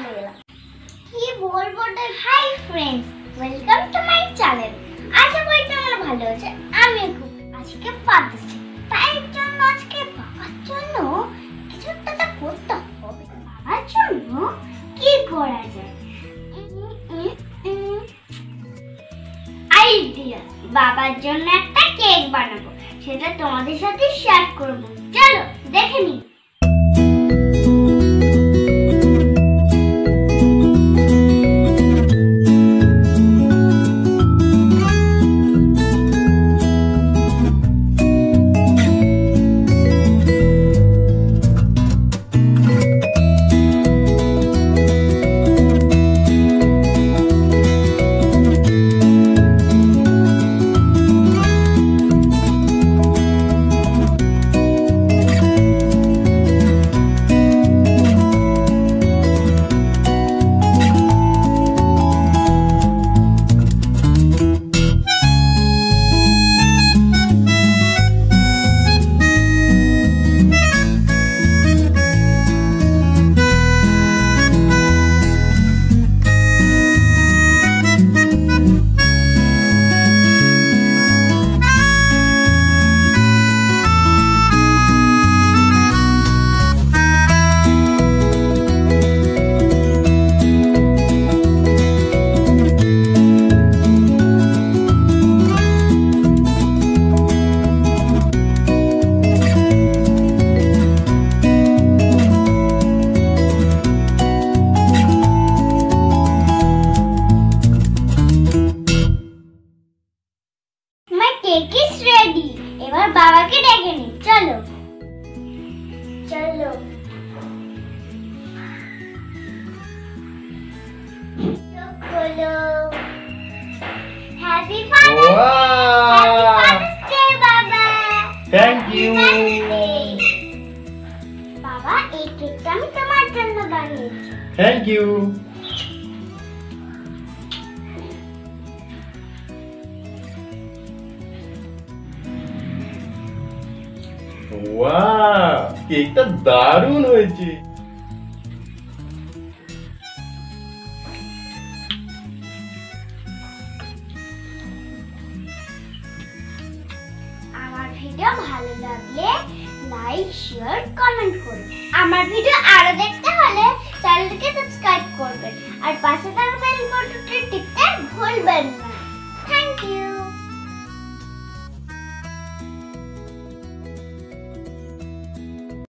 চলে গেলাম কি বলব hi friends welcome to my channel আশা করি তোমরা ভালো আছে, আমি খুব আজকে তাই জন্য আজকে বাবার জন্য কিছু করতে হবে। বাবার জন্য কি করা যায়? আইডিয়া বাবার জন্য একটা কেক বানাবো। সেটা তোমাদের সাথে শেয়ার করব। চলো। কেক ইজ রেডি এবার বাবাকে ডেকে নি। চলো। চলো। চলো। হ্যাপি ফাদার্স ডে বাবা. বাবা এই কেকটা আমি তোমার জন্য বানিয়েছি। Thank you. দারুণ হয়েছে। আমার ভিডিও ভালো শেয়ার কমেন্ট করুন। আমার ভিডিও আরও দেখতে হলে চ্যানেলটিকে সাবস্ক্রাইব করবেন। আর পাশে